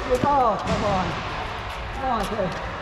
Oh, come on. Come on, Dave.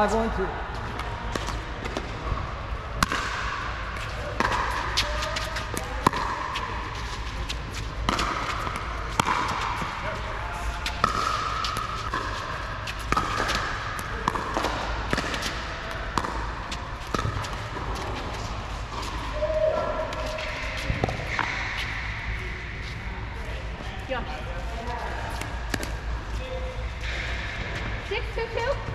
I want to. Gosh. Six, two, two.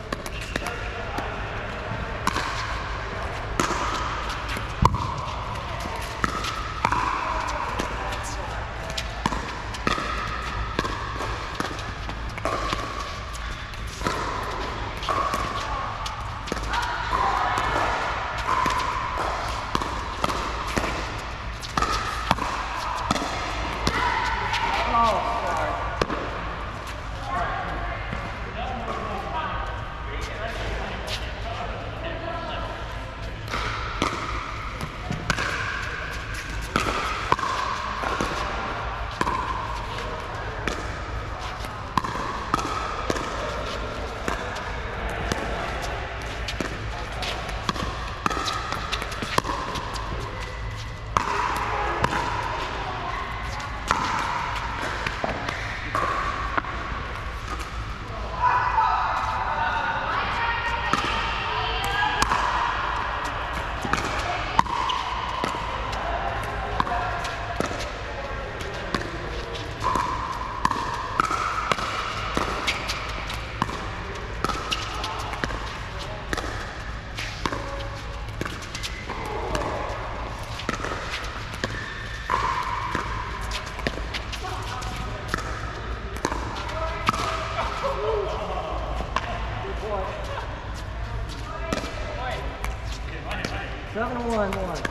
one, one.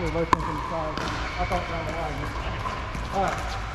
we were both thinking five. I thought right away. All right.